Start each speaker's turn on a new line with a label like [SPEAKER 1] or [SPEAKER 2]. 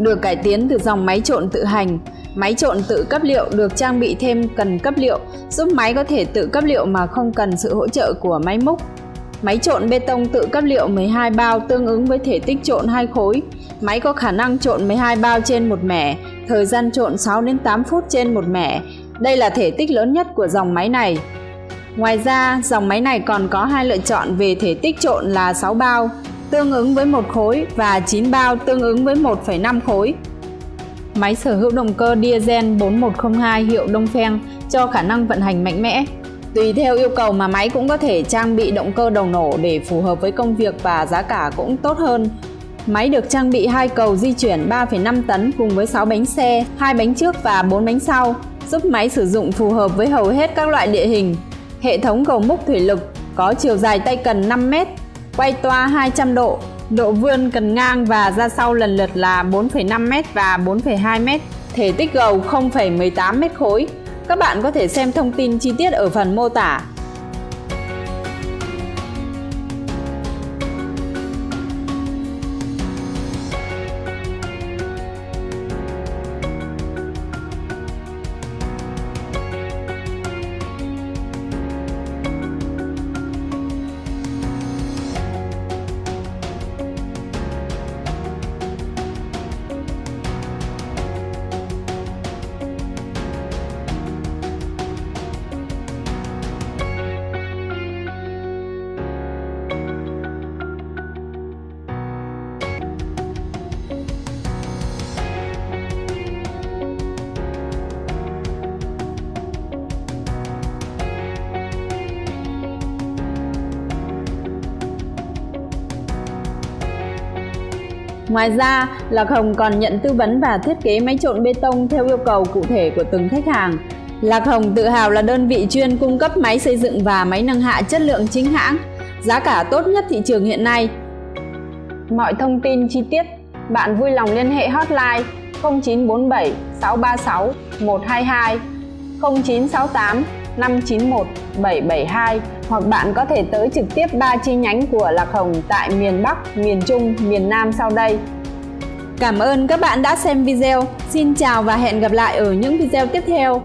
[SPEAKER 1] được cải tiến từ dòng máy trộn tự hành. Máy trộn tự cấp liệu được trang bị thêm cần cấp liệu, giúp máy có thể tự cấp liệu mà không cần sự hỗ trợ của máy múc. Máy trộn bê tông tự cấp liệu 12 bao tương ứng với thể tích trộn 2 khối. Máy có khả năng trộn 12 bao trên một mẻ, thời gian trộn 6 đến 8 phút trên một mẻ. Đây là thể tích lớn nhất của dòng máy này. Ngoài ra, dòng máy này còn có hai lựa chọn về thể tích trộn là 6 bao, tương ứng với một khối và 9 bao tương ứng với 1,5 khối. Máy sở hữu động cơ diesel 4102 hiệu Đông Dongfeng cho khả năng vận hành mạnh mẽ. Tùy theo yêu cầu mà máy cũng có thể trang bị động cơ đầu nổ để phù hợp với công việc và giá cả cũng tốt hơn. Máy được trang bị hai cầu di chuyển 3,5 tấn cùng với 6 bánh xe, hai bánh trước và 4 bánh sau, giúp máy sử dụng phù hợp với hầu hết các loại địa hình. Hệ thống cầu múc thủy lực có chiều dài tay cần 5 m, quay toa 200 độ, độ vươn cần ngang và ra sau lần lượt là 4,5m và 4,2m, thể tích gầu 0,18m khối. Các bạn có thể xem thông tin chi tiết ở phần mô tả. Ngoài ra, Lạc Hồng còn nhận tư vấn và thiết kế máy trộn bê tông theo yêu cầu cụ thể của từng khách hàng. Lạc Hồng tự hào là đơn vị chuyên cung cấp máy xây dựng và máy nâng hạ chất lượng chính hãng, giá cả tốt nhất thị trường hiện nay. Mọi thông tin chi tiết, bạn vui lòng liên hệ hotline 0947 636 122 0968 591 772 hoặc bạn có thể tới trực tiếp ba chi nhánh của Lạc Hồng tại miền Bắc, miền Trung, miền Nam sau đây. Cảm ơn các bạn đã xem video. Xin chào và hẹn gặp lại ở những video tiếp theo.